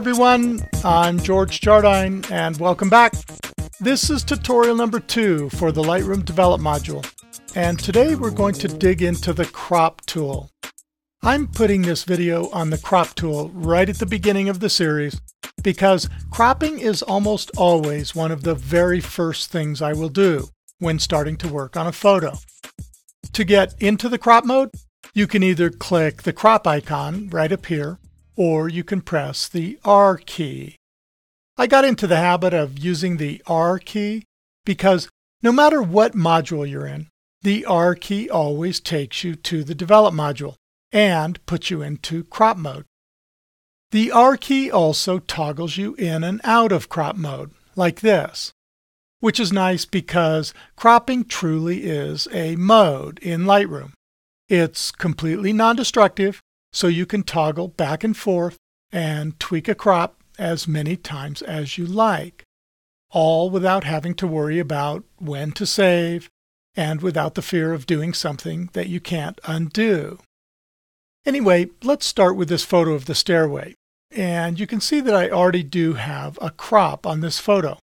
everyone, I'm George Jardine and welcome back. This is tutorial number two for the Lightroom Develop module, and today we're going to dig into the crop tool. I'm putting this video on the crop tool right at the beginning of the series because cropping is almost always one of the very first things I will do when starting to work on a photo. To get into the crop mode, you can either click the crop icon right up here or you can press the R key. I got into the habit of using the R key because no matter what module you're in, the R key always takes you to the develop module and puts you into crop mode. The R key also toggles you in and out of crop mode, like this, which is nice because cropping truly is a mode in Lightroom. It's completely non-destructive so you can toggle back and forth and tweak a crop as many times as you like, all without having to worry about when to save and without the fear of doing something that you can't undo. Anyway, let's start with this photo of the stairway. And you can see that I already do have a crop on this photo.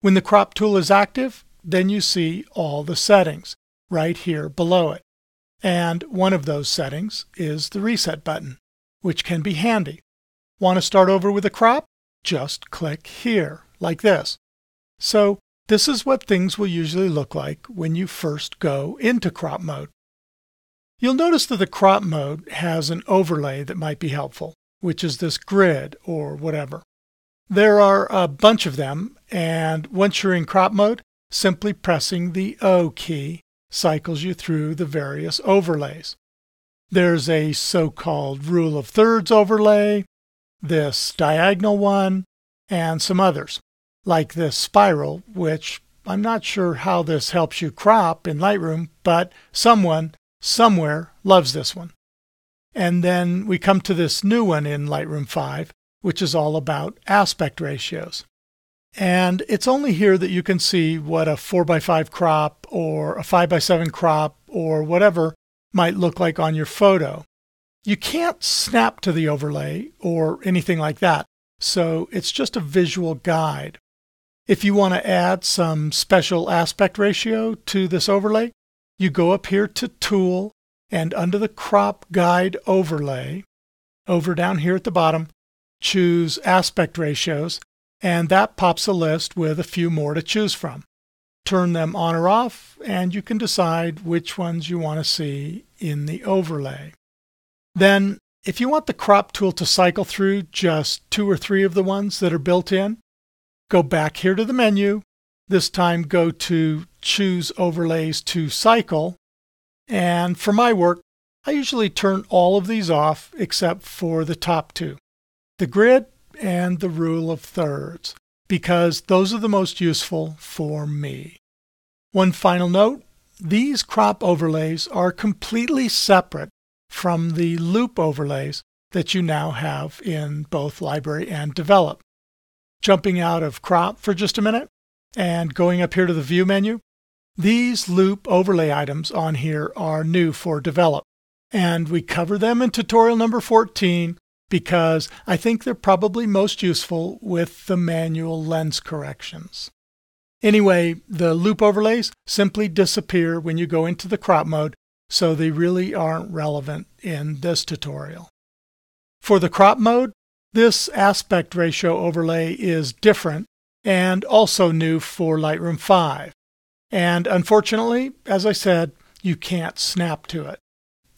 When the crop tool is active, then you see all the settings right here below it. And one of those settings is the reset button, which can be handy. Want to start over with a crop? Just click here, like this. So this is what things will usually look like when you first go into crop mode. You'll notice that the crop mode has an overlay that might be helpful, which is this grid or whatever. There are a bunch of them, and once you're in crop mode, simply pressing the O key cycles you through the various overlays. There's a so-called rule of thirds overlay, this diagonal one, and some others, like this spiral, which I'm not sure how this helps you crop in Lightroom, but someone, somewhere, loves this one. And then we come to this new one in Lightroom 5, which is all about aspect ratios. And it's only here that you can see what a 4x5 crop or a 5x7 crop or whatever might look like on your photo. You can't snap to the overlay or anything like that, so it's just a visual guide. If you want to add some special aspect ratio to this overlay, you go up here to Tool and under the Crop Guide Overlay, over down here at the bottom, choose Aspect Ratios and that pops a list with a few more to choose from. Turn them on or off, and you can decide which ones you want to see in the overlay. Then, if you want the crop tool to cycle through just two or three of the ones that are built in, go back here to the menu. This time go to Choose Overlays to Cycle. And for my work, I usually turn all of these off except for the top two. The grid and the rule of thirds, because those are the most useful for me. One final note, these crop overlays are completely separate from the loupe overlays that you now have in both Library and Develop. Jumping out of crop for just a minute and going up here to the View menu, these loupe overlay items on here are new for Develop, and we cover them in tutorial number 14 because I think they're probably most useful with the manual lens corrections. Anyway, the loupe overlays simply disappear when you go into the crop mode, so they really aren't relevant in this tutorial. For the crop mode, this aspect ratio overlay is different and also new for Lightroom 5. And unfortunately, as I said, you can't snap to it.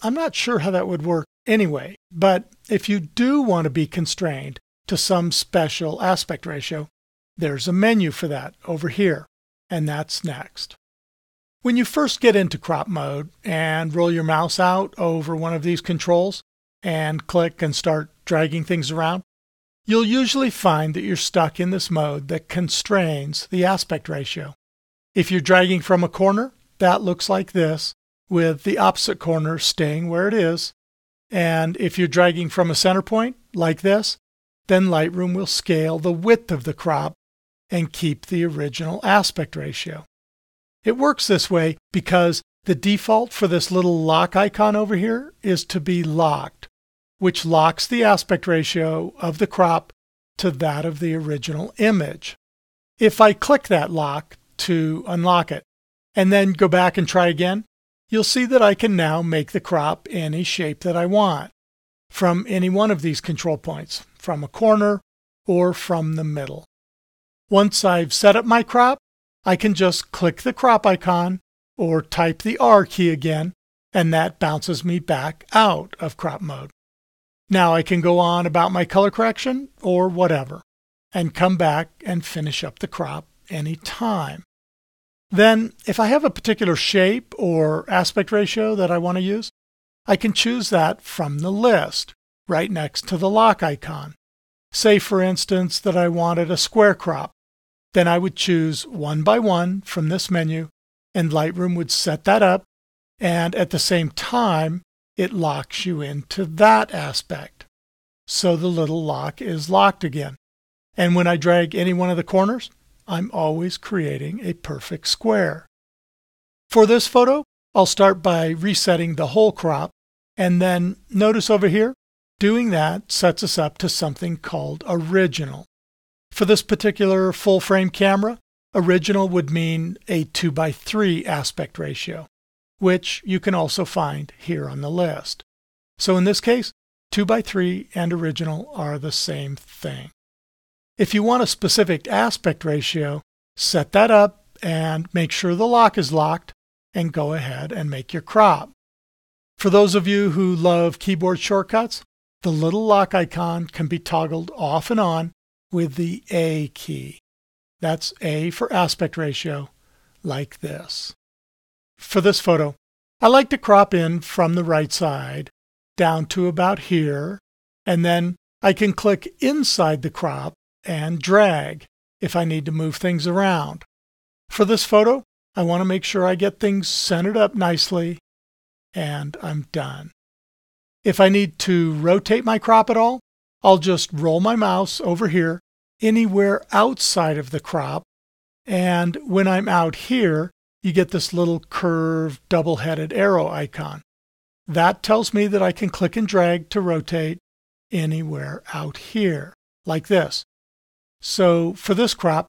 I'm not sure how that would work anyway, but if you do want to be constrained to some special aspect ratio, there's a menu for that over here, and that's next. When you first get into crop mode and roll your mouse out over one of these controls and click and start dragging things around, you'll usually find that you're stuck in this mode that constrains the aspect ratio. If you're dragging from a corner, that looks like this, with the opposite corner staying where it is and if you're dragging from a center point, like this, then Lightroom will scale the width of the crop and keep the original aspect ratio. It works this way because the default for this little lock icon over here is to be locked, which locks the aspect ratio of the crop to that of the original image. If I click that lock to unlock it and then go back and try again, you'll see that I can now make the crop any shape that I want from any one of these control points, from a corner or from the middle. Once I've set up my crop, I can just click the crop icon or type the R key again, and that bounces me back out of crop mode. Now I can go on about my color correction or whatever, and come back and finish up the crop any time. Then, if I have a particular shape or aspect ratio that I want to use, I can choose that from the list, right next to the lock icon. Say, for instance, that I wanted a square crop. Then I would choose one by one from this menu, and Lightroom would set that up, and at the same time, it locks you into that aspect. So the little lock is locked again. And when I drag any one of the corners, I'm always creating a perfect square. For this photo, I'll start by resetting the whole crop, and then notice over here, doing that sets us up to something called original. For this particular full frame camera, original would mean a 2 by 3 aspect ratio, which you can also find here on the list. So in this case, 2 by 3 and original are the same thing. If you want a specific aspect ratio, set that up and make sure the lock is locked and go ahead and make your crop. For those of you who love keyboard shortcuts, the little lock icon can be toggled off and on with the A key. That's A for aspect ratio, like this. For this photo, I like to crop in from the right side down to about here, and then I can click inside the crop and drag if I need to move things around. For this photo, I want to make sure I get things centered up nicely and I'm done. If I need to rotate my crop at all, I'll just roll my mouse over here anywhere outside of the crop. And when I'm out here, you get this little curved double-headed arrow icon. That tells me that I can click and drag to rotate anywhere out here, like this. So for this crop,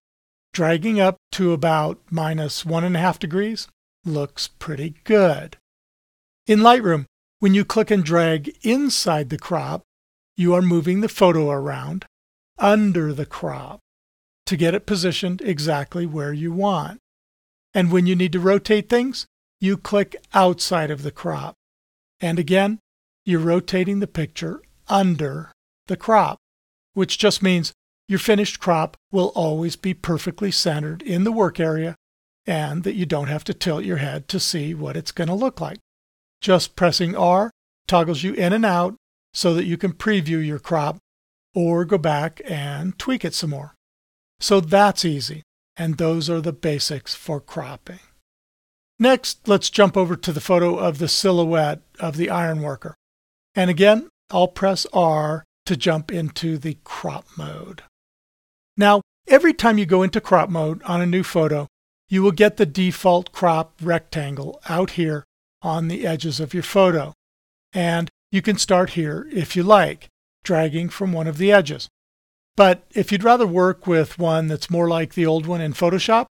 dragging up to about minus one and a half degrees looks pretty good. In Lightroom, when you click and drag inside the crop, you are moving the photo around under the crop to get it positioned exactly where you want. And when you need to rotate things, you click outside of the crop. And again, you're rotating the picture under the crop, which just means your finished crop will always be perfectly centered in the work area and that you don't have to tilt your head to see what it's going to look like. Just pressing R toggles you in and out so that you can preview your crop or go back and tweak it some more. So that's easy, and those are the basics for cropping. Next, let's jump over to the photo of the silhouette of the ironworker. And again, I'll press R to jump into the crop mode. Now, every time you go into crop mode on a new photo, you will get the default crop rectangle out here on the edges of your photo. And you can start here if you like, dragging from one of the edges. But if you'd rather work with one that's more like the old one in Photoshop,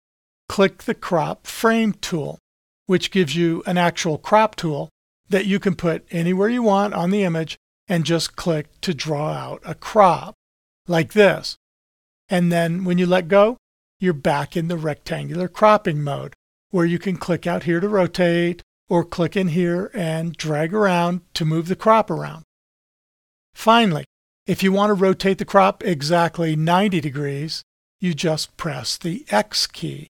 click the Crop Frame tool, which gives you an actual crop tool that you can put anywhere you want on the image and just click to draw out a crop, like this. And then when you let go, you're back in the rectangular cropping mode where you can click out here to rotate or click in here and drag around to move the crop around. Finally, if you want to rotate the crop exactly 90 degrees, you just press the X key.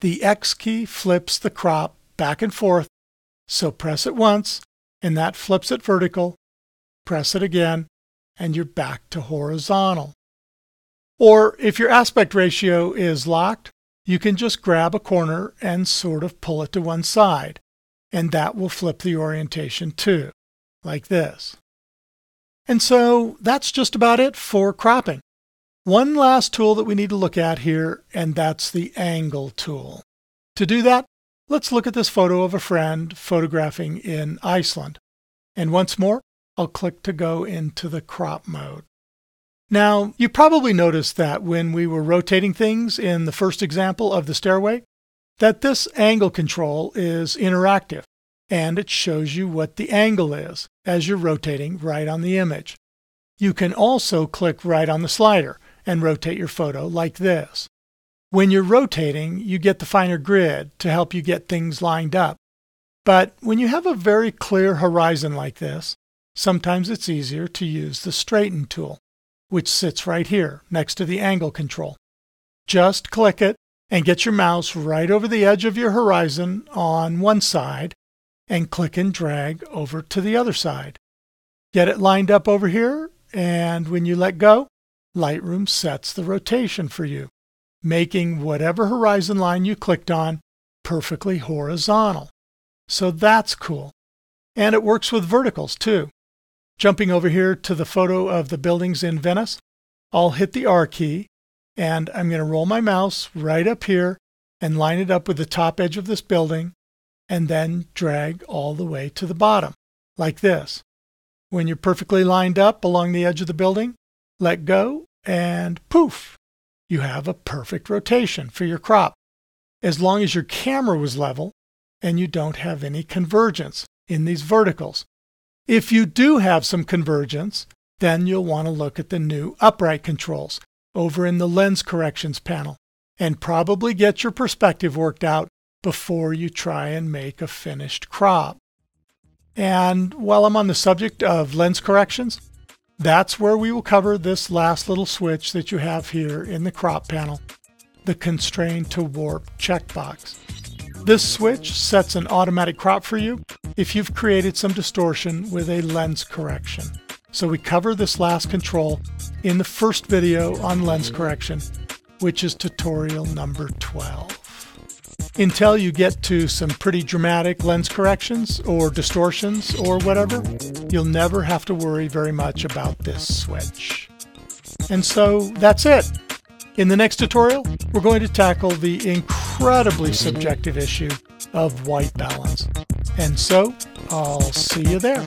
The X key flips the crop back and forth, so press it once and that flips it vertical. Press it again and you're back to horizontal. Or if your aspect ratio is locked, you can just grab a corner and sort of pull it to one side, and that will flip the orientation too, like this. And so that's just about it for cropping. One last tool that we need to look at here, and that's the angle tool. To do that, let's look at this photo of a friend photographing in Iceland. And once more, I'll click to go into the crop mode. Now, you probably noticed that when we were rotating things in the first example of the stairway, that this angle control is interactive and it shows you what the angle is as you're rotating right on the image. You can also click right on the slider and rotate your photo like this. When you're rotating, you get the finer grid to help you get things lined up. But when you have a very clear horizon like this, sometimes it's easier to use the straighten tool, which sits right here next to the angle control. Just click it and get your mouse right over the edge of your horizon on one side and click and drag over to the other side. Get it lined up over here, and when you let go, Lightroom sets the rotation for you, making whatever horizon line you clicked on perfectly horizontal. So that's cool. And it works with verticals too. Jumping over here to the photo of the buildings in Venice, I'll hit the R key and I'm going to roll my mouse right up here and line it up with the top edge of this building and then drag all the way to the bottom, like this. When you're perfectly lined up along the edge of the building, let go and poof, you have a perfect rotation for your crop. As long as your camera was level and you don't have any convergence in these verticals. If you do have some convergence, then you'll want to look at the new upright controls over in the lens corrections panel and probably get your perspective worked out before you try and make a finished crop. And while I'm on the subject of lens corrections, that's where we will cover this last little switch that you have here in the crop panel, the constrain to warp checkbox. This switch sets an automatic crop for you if you've created some distortion with a lens correction. So we cover this last control in the first video on lens correction, which is tutorial number 12. Until you get to some pretty dramatic lens corrections or distortions or whatever, you'll never have to worry very much about this switch. And so that's it. In the next tutorial, we're going to tackle the incredibly subjective issue of white balance. And so, I'll see you there.